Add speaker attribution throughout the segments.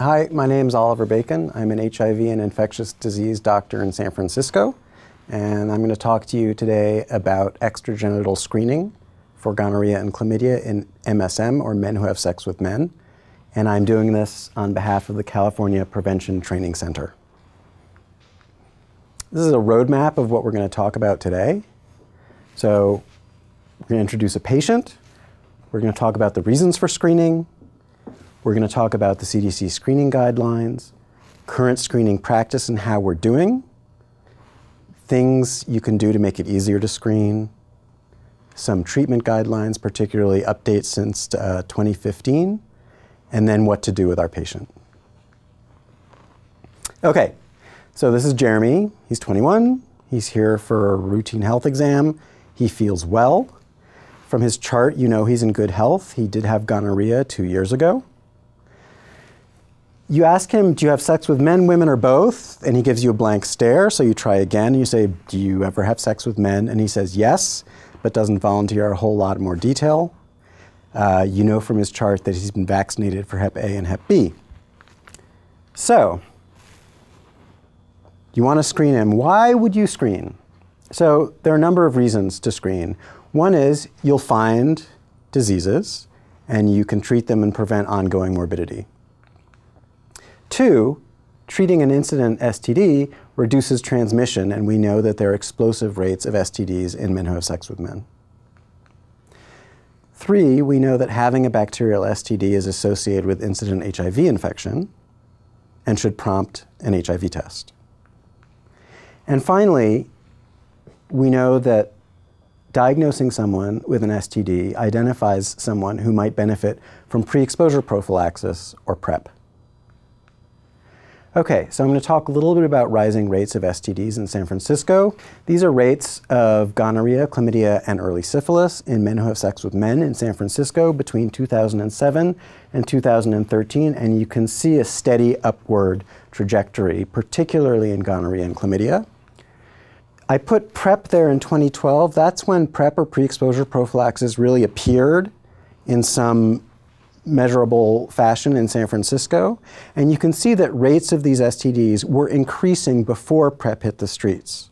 Speaker 1: Hi, my name is Oliver Bacon. I'm an HIV and infectious disease doctor in San Francisco, and I'm going to talk to you today about extragenital screening for gonorrhea and chlamydia in MSM, or men who have sex with men. And I'm doing this on behalf of the California Prevention Training Center. This is a roadmap of what we're going to talk about today. So, we're going to introduce a patient, we're going to talk about the reasons for screening, we're going to talk about the CDC screening guidelines, current screening practice and how we're doing, things you can do to make it easier to screen, some treatment guidelines, particularly updates since uh, 2015, and then what to do with our patient. Okay, so this is Jeremy. He's 21. He's here for a routine health exam. He feels well. From his chart, you know he's in good health. He did have gonorrhea two years ago. You ask him, Do you have sex with men, women, or both? And he gives you a blank stare. So you try again. And you say, Do you ever have sex with men? And he says, Yes, but doesn't volunteer a whole lot more detail. Uh, you know from his chart that he's been vaccinated for Hep A and Hep B. So, you want to screen him. Why would you screen? So, there are a number of reasons to screen. One is you'll find diseases and you can treat them and prevent ongoing morbidity. Two, treating an incident STD reduces transmission, and we know that there are explosive rates of STDs in men who have sex with men. Three, we know that having a bacterial STD is associated with incident HIV infection and should prompt an HIV test. And finally, we know that diagnosing someone with an STD identifies someone who might benefit from pre-exposure prophylaxis or PrEP. Okay, so I'm going to talk a little bit about rising rates of STDs in San Francisco. These are rates of gonorrhea, chlamydia, and early syphilis in men who have sex with men in San Francisco between 2007 and 2013, and you can see a steady upward trajectory, particularly in gonorrhea and chlamydia. I put PrEP there in 2012. That's when PrEP or pre-exposure prophylaxis really appeared in some measurable fashion in San Francisco. And you can see that rates of these STDs were increasing before PrEP hit the streets.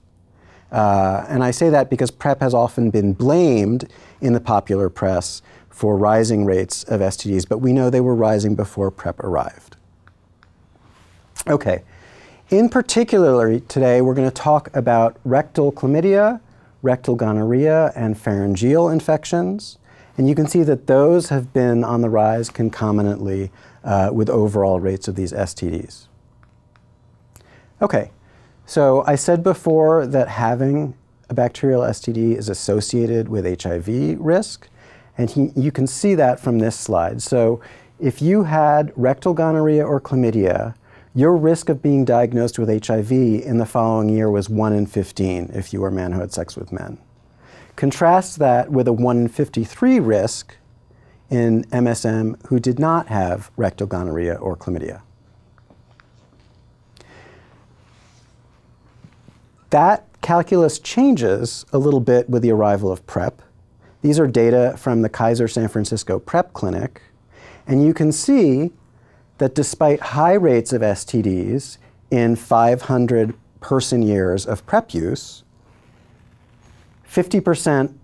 Speaker 1: Uh, and I say that because PrEP has often been blamed in the popular press for rising rates of STDs, but we know they were rising before PrEP arrived. Okay, in particular, today we're going to talk about rectal chlamydia, rectal gonorrhea, and pharyngeal infections. And you can see that those have been on the rise concomitantly uh, with overall rates of these STDs. Okay, so I said before that having a bacterial STD is associated with HIV risk, and he, you can see that from this slide. So if you had rectal gonorrhea or chlamydia, your risk of being diagnosed with HIV in the following year was 1 in 15 if you were a man who had sex with men. Contrast that with a 153 risk in MSM who did not have rectal gonorrhea or chlamydia. That calculus changes a little bit with the arrival of PrEP. These are data from the Kaiser San Francisco PrEP Clinic, and you can see that despite high rates of STDs in 500 person years of PrEP use, 50%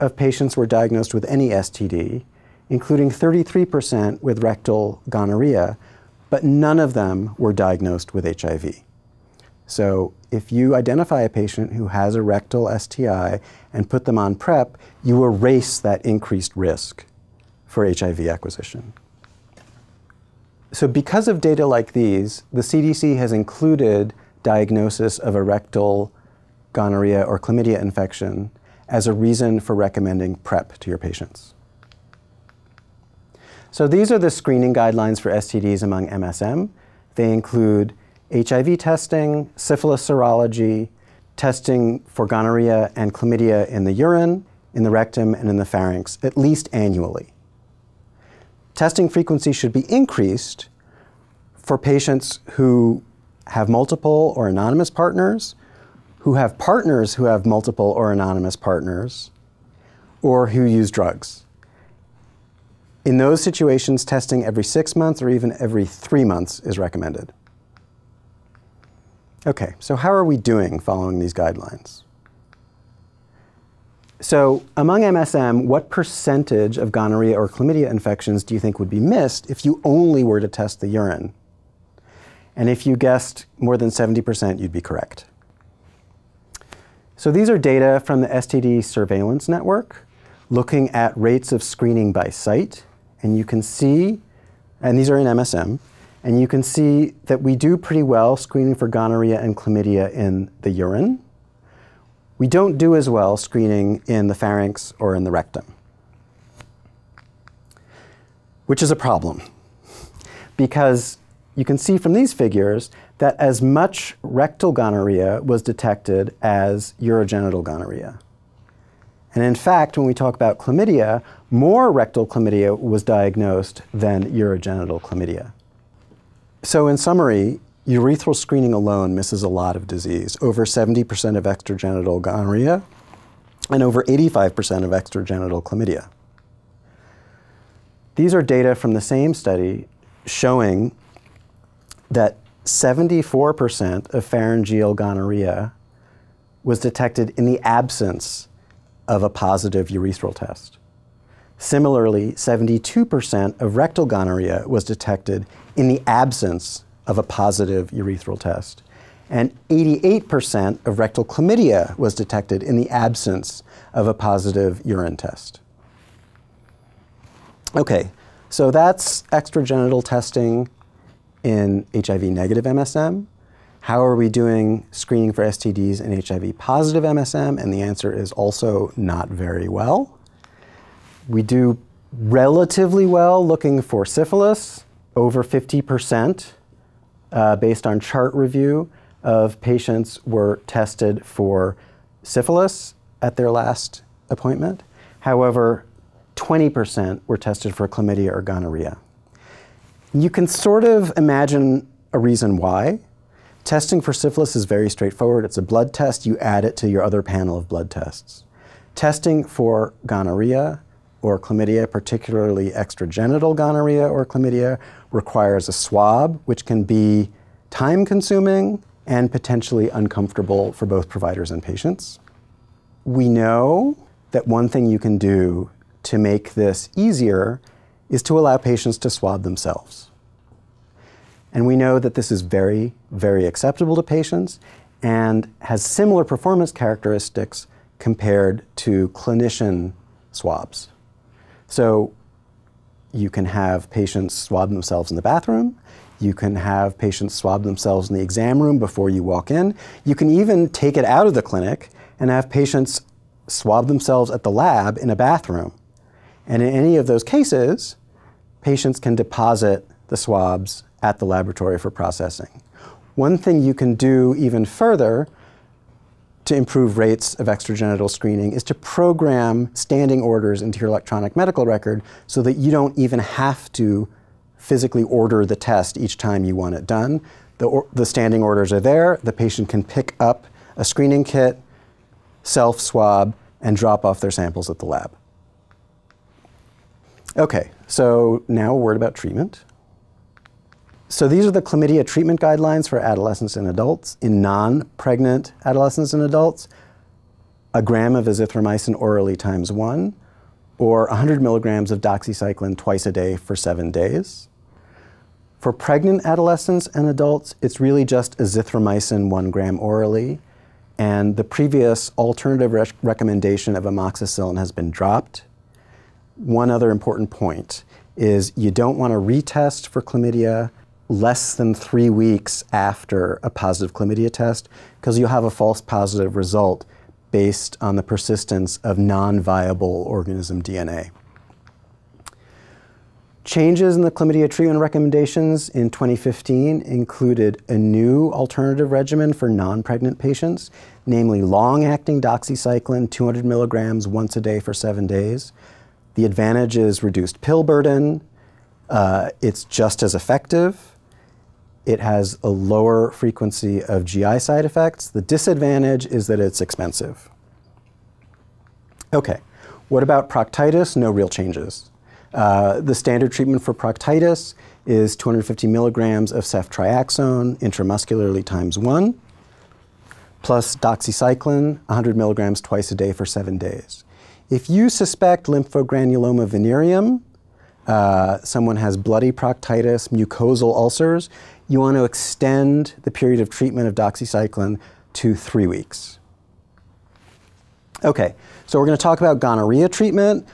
Speaker 1: of patients were diagnosed with any STD, including 33% with rectal gonorrhea, but none of them were diagnosed with HIV. So if you identify a patient who has a rectal STI and put them on PrEP, you erase that increased risk for HIV acquisition. So because of data like these, the CDC has included diagnosis of a rectal gonorrhea or chlamydia infection as a reason for recommending PrEP to your patients. So these are the screening guidelines for STDs among MSM. They include HIV testing, syphilis serology, testing for gonorrhea and chlamydia in the urine, in the rectum, and in the pharynx, at least annually testing frequency should be increased for patients who have multiple or anonymous partners, who have partners who have multiple or anonymous partners, or who use drugs. In those situations, testing every six months or even every three months is recommended. Okay, so how are we doing following these guidelines? So among MSM, what percentage of gonorrhea or chlamydia infections do you think would be missed if you only were to test the urine? And if you guessed more than 70%, you'd be correct. So these are data from the STD surveillance network looking at rates of screening by site. And you can see, and these are in MSM, and you can see that we do pretty well screening for gonorrhea and chlamydia in the urine. We don't do as well screening in the pharynx or in the rectum, which is a problem because you can see from these figures that as much rectal gonorrhea was detected as urogenital gonorrhea. And in fact, when we talk about chlamydia, more rectal chlamydia was diagnosed than urogenital chlamydia. So in summary, urethral screening alone misses a lot of disease, over 70% of extragenital gonorrhea and over 85% of extragenital chlamydia. These are data from the same study showing that 74% of pharyngeal gonorrhea was detected in the absence of a positive urethral test. Similarly, 72% of rectal gonorrhea was detected in the absence of a positive urethral test. And 88% of rectal chlamydia was detected in the absence of a positive urine test. Okay, so that's extragenital testing in HIV negative MSM. How are we doing screening for STDs in HIV positive MSM? And the answer is also not very well. We do relatively well looking for syphilis, over 50% uh, based on chart review of patients were tested for syphilis at their last appointment. However, 20% were tested for chlamydia or gonorrhea. You can sort of imagine a reason why. Testing for syphilis is very straightforward. It's a blood test. You add it to your other panel of blood tests. Testing for gonorrhea or chlamydia, particularly extragenital gonorrhea or chlamydia, requires a swab, which can be time consuming and potentially uncomfortable for both providers and patients. We know that one thing you can do to make this easier is to allow patients to swab themselves. And we know that this is very, very acceptable to patients and has similar performance characteristics compared to clinician swabs. So you can have patients swab themselves in the bathroom. You can have patients swab themselves in the exam room before you walk in. You can even take it out of the clinic and have patients swab themselves at the lab in a bathroom. And in any of those cases, patients can deposit the swabs at the laboratory for processing. One thing you can do even further to improve rates of extragenital screening is to program standing orders into your electronic medical record so that you don't even have to physically order the test each time you want it done. The, or, the standing orders are there. The patient can pick up a screening kit, self swab, and drop off their samples at the lab. Okay, so now a word about treatment. So these are the chlamydia treatment guidelines for adolescents and adults. In non-pregnant adolescents and adults, a gram of azithromycin orally times one, or 100 milligrams of doxycycline twice a day for seven days. For pregnant adolescents and adults, it's really just azithromycin one gram orally, and the previous alternative re recommendation of amoxicillin has been dropped. One other important point is you don't want to retest for chlamydia less than three weeks after a positive chlamydia test because you'll have a false positive result based on the persistence of non-viable organism DNA. Changes in the chlamydia treatment recommendations in 2015 included a new alternative regimen for non-pregnant patients, namely long-acting doxycycline, 200 milligrams once a day for seven days. The advantage is reduced pill burden. Uh, it's just as effective it has a lower frequency of GI side effects. The disadvantage is that it's expensive. Okay, what about proctitis? No real changes. Uh, the standard treatment for proctitis is 250 milligrams of ceftriaxone intramuscularly times one, plus doxycycline, 100 milligrams twice a day for seven days. If you suspect lymphogranuloma venereum, uh, someone has bloody proctitis, mucosal ulcers, you want to extend the period of treatment of doxycycline to three weeks. Okay, so we're going to talk about gonorrhea treatment.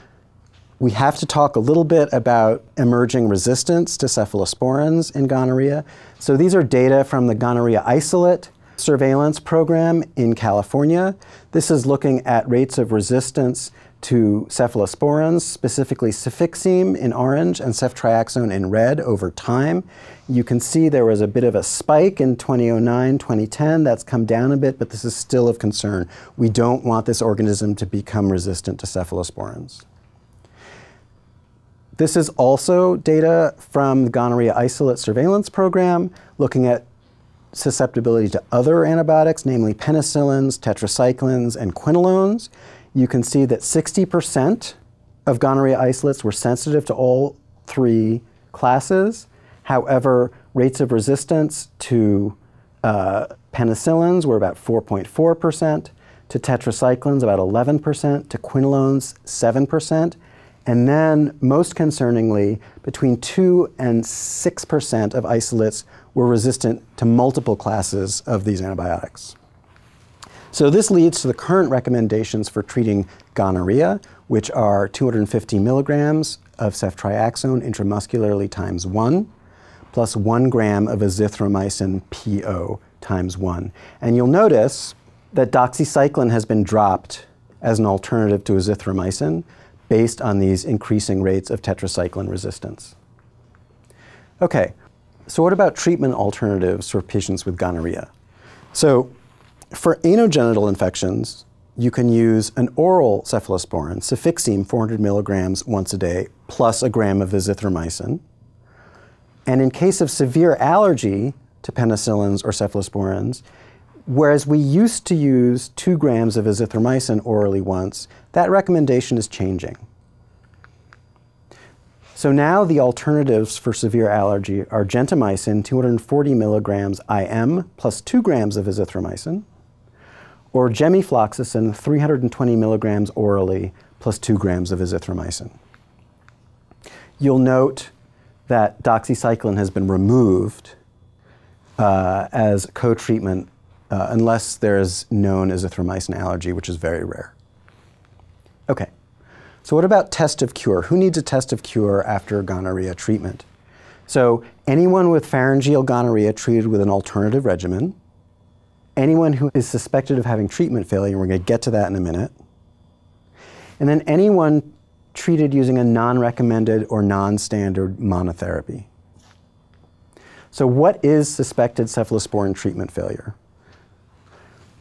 Speaker 1: We have to talk a little bit about emerging resistance to cephalosporins in gonorrhea. So these are data from the gonorrhea isolate surveillance program in California. This is looking at rates of resistance to cephalosporins, specifically cefixime in orange and ceftriaxone in red over time. You can see there was a bit of a spike in 2009, 2010. That's come down a bit, but this is still of concern. We don't want this organism to become resistant to cephalosporins. This is also data from the gonorrhea isolate surveillance program looking at susceptibility to other antibiotics, namely penicillins, tetracyclines, and quinolones. You can see that 60% of gonorrhea isolates were sensitive to all three classes. However, rates of resistance to uh, penicillins were about 4.4%, to tetracyclines about 11%, to quinolones 7%, and then, most concerningly, between 2 and 6% of isolates were resistant to multiple classes of these antibiotics. So this leads to the current recommendations for treating gonorrhea, which are 250 milligrams of ceftriaxone intramuscularly times 1, plus 1 gram of azithromycin PO times 1. And you'll notice that doxycycline has been dropped as an alternative to azithromycin based on these increasing rates of tetracycline resistance. Okay, so what about treatment alternatives for patients with gonorrhea? So for anogenital infections, you can use an oral cephalosporin, cefixime 400 milligrams once a day, plus a gram of azithromycin. And in case of severe allergy to penicillins or cephalosporins, whereas we used to use two grams of azithromycin orally once, that recommendation is changing. So now the alternatives for severe allergy are gentamicin, 240 milligrams IM, plus 2 grams of azithromycin, or gemifloxacin, 320 milligrams orally, plus 2 grams of azithromycin. You'll note that doxycycline has been removed uh, as co-treatment uh, unless there is known azithromycin allergy, which is very rare. Okay. So what about test of cure? Who needs a test of cure after gonorrhea treatment? So anyone with pharyngeal gonorrhea treated with an alternative regimen, anyone who is suspected of having treatment failure, we're going to get to that in a minute, and then anyone treated using a non-recommended or non-standard monotherapy. So what is suspected cephalosporin treatment failure?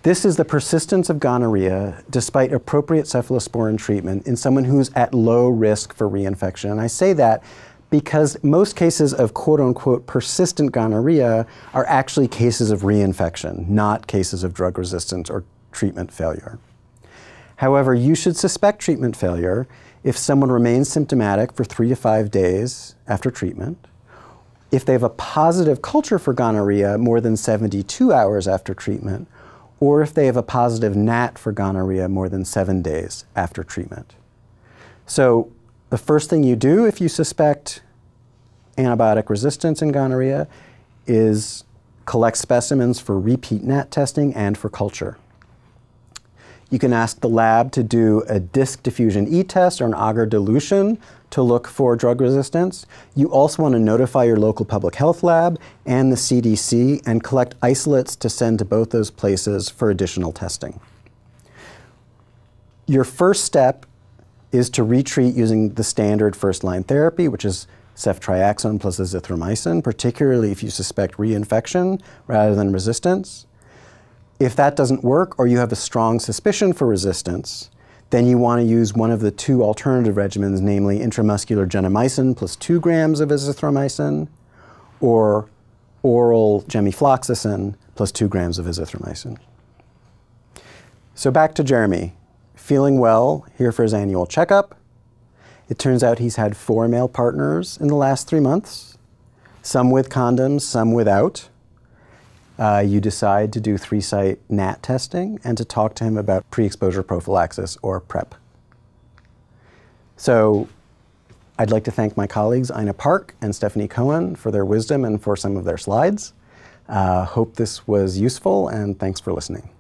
Speaker 1: This is the persistence of gonorrhea despite appropriate cephalosporin treatment in someone who's at low risk for reinfection. And I say that because most cases of quote unquote persistent gonorrhea are actually cases of reinfection, not cases of drug resistance or treatment failure. However, you should suspect treatment failure if someone remains symptomatic for three to five days after treatment, if they have a positive culture for gonorrhea more than 72 hours after treatment, or if they have a positive NAT for gonorrhea more than seven days after treatment. So the first thing you do if you suspect antibiotic resistance in gonorrhea is collect specimens for repeat NAT testing and for culture. You can ask the lab to do a disk diffusion E-test or an agar dilution to look for drug resistance. You also want to notify your local public health lab and the CDC and collect isolates to send to both those places for additional testing. Your first step is to retreat using the standard first-line therapy, which is ceftriaxone plus azithromycin, particularly if you suspect reinfection rather than resistance. If that doesn't work or you have a strong suspicion for resistance, then you want to use one of the two alternative regimens, namely intramuscular gentamicin plus 2 grams of azithromycin or oral gemifloxacin plus 2 grams of azithromycin. So back to Jeremy, feeling well, here for his annual checkup. It turns out he's had four male partners in the last three months, some with condoms, some without. Uh, you decide to do three site NAT testing and to talk to him about pre exposure prophylaxis or PrEP. So I'd like to thank my colleagues Ina Park and Stephanie Cohen for their wisdom and for some of their slides. Uh, hope this was useful and thanks for listening.